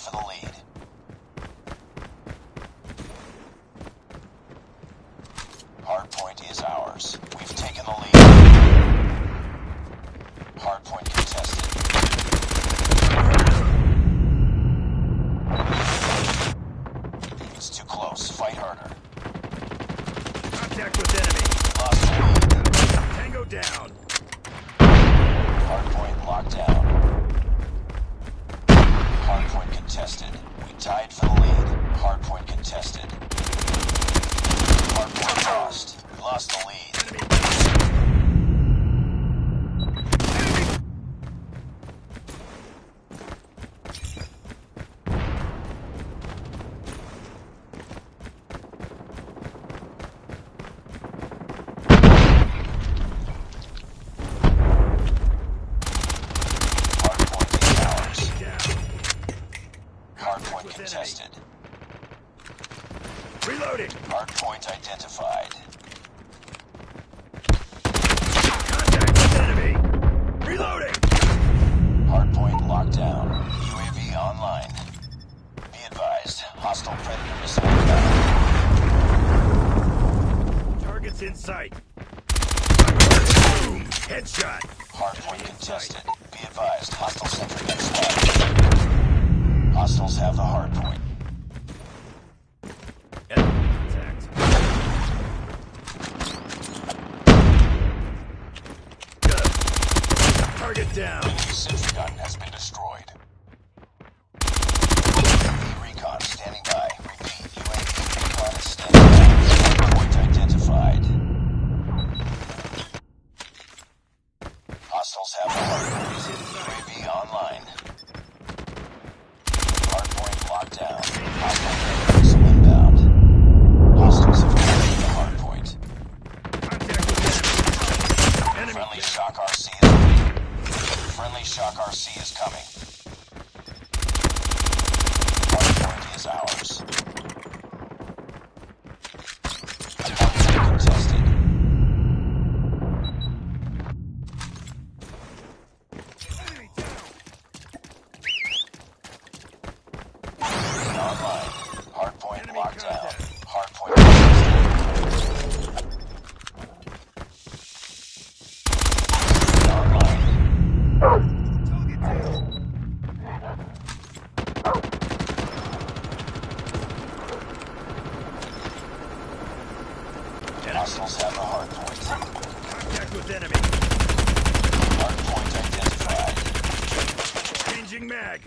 for the. Hardpoint is ours. We've taken the lead. Hardpoint contested. It's too close. Fight harder. Contact with enemy. Lost the lead. Tango down. Hardpoint locked down. Hardpoint contested. We tied for the lead. Hardpoint contested. Hardpoint lost. We lost the lead. Hardpoint is ours. Down. Hardpoint contested. Reloading. Hardpoint identified. Contact with enemy. Reloading. Hardpoint locked down. UAV online. Be advised, hostile predator missile inbound. Targets in sight. Boom. Headshot. Hardpoint contested. Be advised, hostile sentry spotted. Hostiles have the hard point. Target down. Sentry gun has been destroyed. UAV recon standing by. Repeat, UAV recon is standing by. Hardpoint identified. Hostiles have the hardpoint. UAV online. Hardpoint locked down. Hostile missile inbound. Hostiles have captured the hardpoint. Contact with enemy. Enemy Friendly down. shock RC is ready. Friendly shock RC is coming. Hardpoint is ours. Hardpoint contested. Enemy down. Online. Hardpoint Enemy locked down. contact. Hardpoint contested. Online. Target down. Hostiles have the hardpoint. Contact with enemy. Hardpoint identified. Changing mag.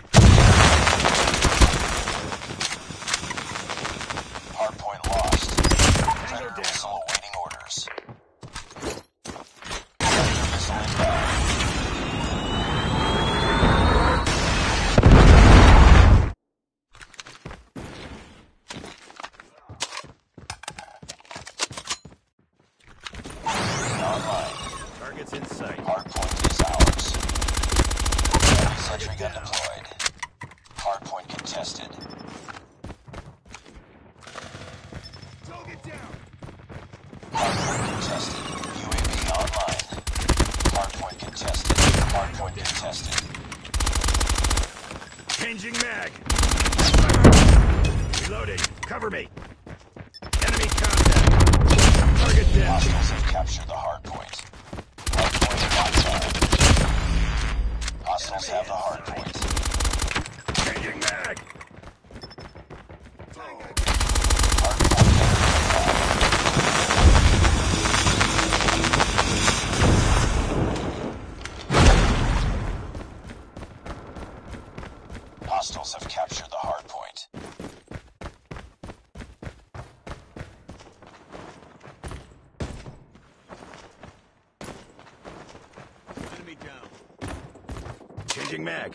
Hardpoint lost. Tango down. missile awaiting orders. Predator missile inbound. Online. Targets in sight. Hardpoint is ours. Heavy sentry gun deployed. Hardpoint contested. Target down. Hardpoint contested. UAV online. Hardpoint contested. Hardpoint contested. Changing mag. Reloading. Cover me. Enemy contact. Target down. Hostiles have captured the hardpoint. Hardpoint locked down. Hostiles have the hardpoint. Changing mag. Hardpoint identified. Hostiles have captured the hardpoint. Enemy down. Changing mag.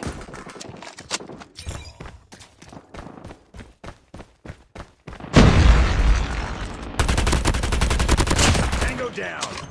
Tango down.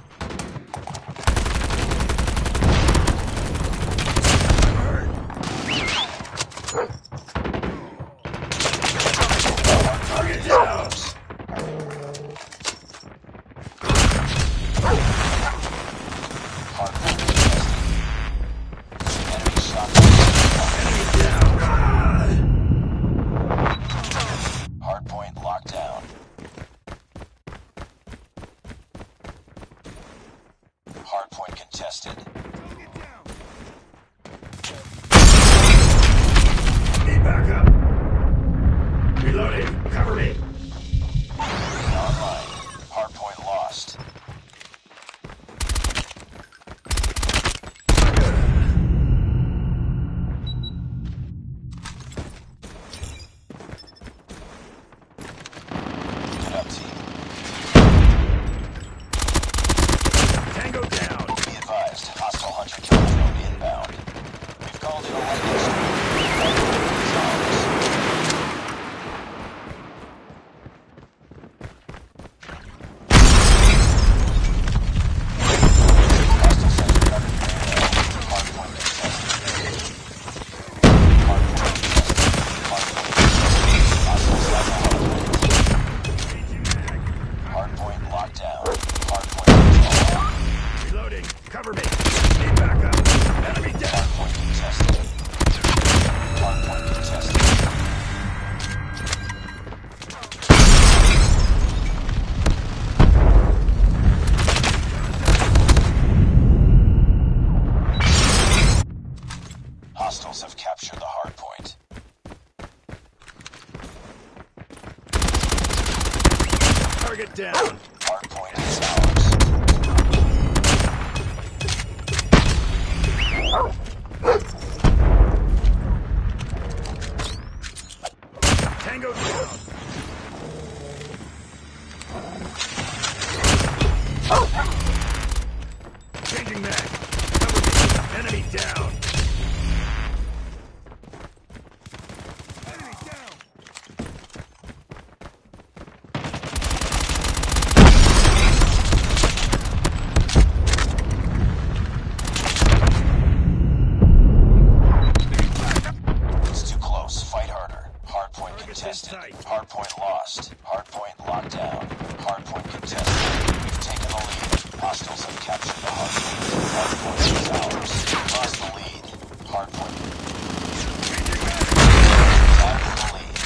Target down. Hard point is ours. Tango down. Changing mag. Cover me. Enemy down. Enemy down. It's too close. Fight harder. Hard point Target's in contested. sight. Hard point lost. Hard point locked down. Hard point We've taken the lead. Hostiles have captured the hard point. Is ours. Lost the lead. Hard point. Back in the lead.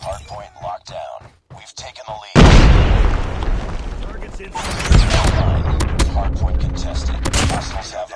Hard point locked down. We've taken the lead. Target's in. Line. Contested. Hostiles have